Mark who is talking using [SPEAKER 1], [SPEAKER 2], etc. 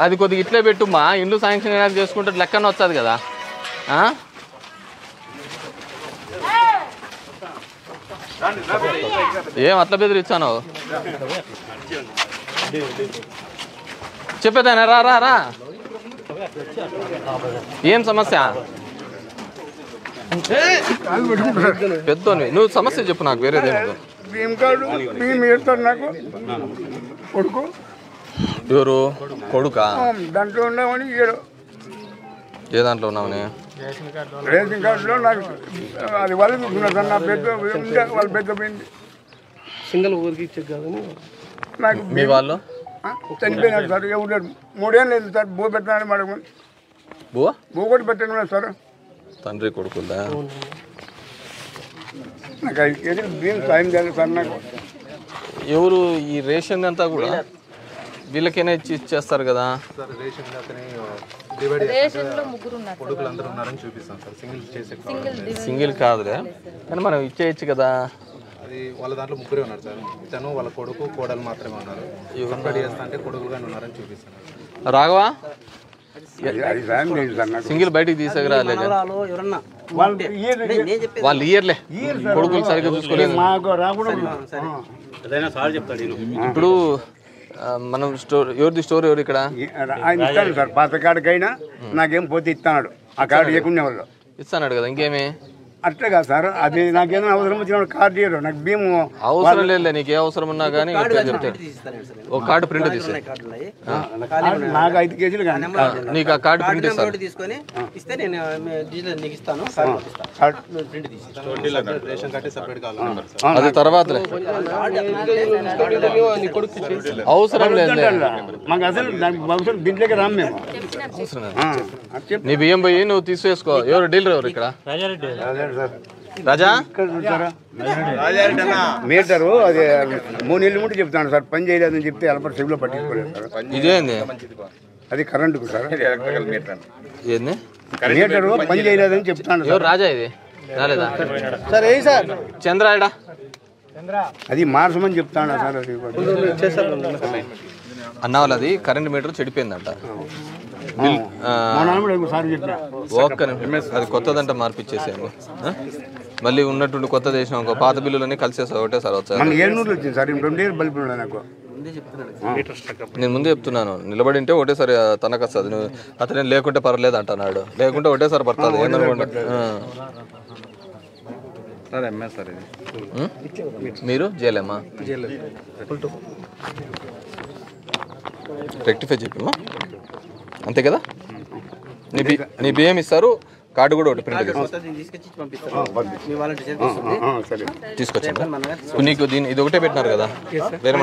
[SPEAKER 1] అది కొద్దిగా ఇట్లే పెట్టుమ్మా. ఇల్లు శాంక్షన్ ఏదైనా చేసుకుంటే లెక్కన వచ్చదు కదా. ఆ? ఏం అట్లా బెదిరిచ్చాను? చెప్పేదానా రా రా రా. ఏం సమస్య? పెద్దోని నువ్వు సమస్య చెప్పు నాకు వేరేదేమో
[SPEAKER 2] భీమ్ నాకు కొడుకు.
[SPEAKER 1] ఎవరు? కొడుకా?
[SPEAKER 2] దాంట్లో ఉన్నామని
[SPEAKER 1] ఏ దాంట్లో ఉన్నావని
[SPEAKER 2] రేషన్ కార్డులో నాకు అది వాళ్ళు నా పెద్ద ఉంటే వాళ్ళ పెద్ద పోయింది
[SPEAKER 3] సింగిల్ ఊరికి చెక్ కాదని
[SPEAKER 2] నాకు
[SPEAKER 1] మీ వాళ్ళు?
[SPEAKER 2] ఆ, చనిపోయినాడు సార్ ఎవరు మూడేళ్ళు లేదు సార్ భూ పెట్టాలని మనకు
[SPEAKER 1] బువ్వ
[SPEAKER 2] భూ కూడా పెట్టాను సార్.
[SPEAKER 1] తండ్రి కొడుకులదా?
[SPEAKER 2] నాకు ఐదు కేజీలు భీమ్ సాయం చేయాలి సార్ నాకు.
[SPEAKER 1] ఎవరు ఈ రేషన్ అంతా కూడా? వీళ్ళకైనా ఇచ్చి ఇచ్చేస్తారు కదా?
[SPEAKER 4] సింగిల్ చేసే
[SPEAKER 5] సింగిల్
[SPEAKER 1] సింగిల్ కాదులే. కానీ మనం ఇచ్చేయచ్చు కదా?
[SPEAKER 4] అది వాళ్ళ దాంట్లో ముగ్గురే ఉన్నారు సార్. ఇతను వాళ్ళ కొడుకు కోడలు మాత్రమే ఉన్నారు. సపరేట్ చేస్తా అంటే కొడుకులుగానే ఉన్నారని చూపిస్తాను
[SPEAKER 1] రాఘవా? సింగిల్ బయటికి తీసుకురాలే
[SPEAKER 2] వాళ్ళు
[SPEAKER 1] ఇయర్లే. కొడుకులు సరిగ్గా చూసుకోలేదు. ఇప్పుడు మనం స్టోర్ ఎవరిది స్టోర్ ఎవరు ఇక్కడ?
[SPEAKER 2] ఆయన ఇస్తాను సార్ పాత కార్డుకైనా నాకేం పోతే ఇస్తాడు. ఆ కార్డు వాళ్ళు
[SPEAKER 1] ఇస్తాడు కదా ఇంకేమి?
[SPEAKER 2] అట్లే కాదు సార్. అది నాకేదైనా అవసరం వచ్చినప్పుడు కార్డు ఇయ్యరు నాకు భీము
[SPEAKER 1] అవసరం లేదు నీకు ఏ అవసరం ఉన్నా కానీ ఒక కార్డు ప్రింట్ తీసే
[SPEAKER 2] నాకు ఐదు కేజీలు కానీ
[SPEAKER 1] నీకు ఆ కార్డు ప్రింట్
[SPEAKER 3] తీసుకొని ఇస్తే నేను నీకు ఇస్తాను. కార్డు పంపిస్తాను
[SPEAKER 2] కార్డు
[SPEAKER 3] నువ్వు ప్రింట్ తీసి
[SPEAKER 4] సపరేట్ రేషన్ కార్డు సపరేట్ కావాలన్నారు సార్.
[SPEAKER 1] అది తర్వాతలే. అవసరం లేదు
[SPEAKER 2] మాకు అసలు దానికి అవసరం దీంట్లోకి రాము మేము.
[SPEAKER 1] అవసరం. నీ బియ్యం పోయి నువ్వు తీసేసుకో. ఎవరు డీలర్ ఎవరు ఇక్కడ?
[SPEAKER 2] సార్?
[SPEAKER 1] రాజా?
[SPEAKER 2] మీటరు అది మూడు నెలలు ముందు చెప్తాను సార్. పని చేయలేదని చెప్తే ఎలపటి చెవిలో పట్టించుకోలేదు సార్.
[SPEAKER 1] ఇదేంది?
[SPEAKER 2] అది కరెంటుకు సార్.
[SPEAKER 1] ఏంది
[SPEAKER 2] మీటరు పని చేయలేదని చెప్తాను సార్.
[SPEAKER 1] ఎవరు రాజా ఇది? రాలేదా?
[SPEAKER 3] సార్ ఏ సార్?
[SPEAKER 1] చంద్రాయడా?
[SPEAKER 2] అది మార్చమని చెప్తాను సార్ అది?
[SPEAKER 1] అన్న వాళ్ళది కరెంట్ మీటర్ చెడిపోయిందంట. ఒక్క నిమిషం. అది కొత్తదంట మార్పిచ్చేసేయండి ఆ? మళ్ళీ ఉన్నట్టుండి కొత్త చేసినాం ఇంకో పాత బిల్లులన్నీ కలిసేసా ఒకటే సార్ వచ్చారు నేను ముందే చెప్తున్నాను నిలబడి ఉంటే ఒకటేసారి తనకు వస్తుంది. నువ్వు అతనే లేకుంటే పర్లేదు అంటున్నాడు. లేకుంటే ఒకటేసారి పడుతుంది. ఉం? మీరు? చేయలేమా రెక్టిఫై చెప్పమ్మా అంతే కదా? నీ బి నీ బియ్యం ఇస్తారు కార్డు కూడా ఒకటి ప్రింట్
[SPEAKER 3] తీసుకొచ్చి
[SPEAKER 1] నీకు దీని ఇది ఒకటే పెట్టినారు కదా? వేరే?